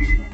Krishna.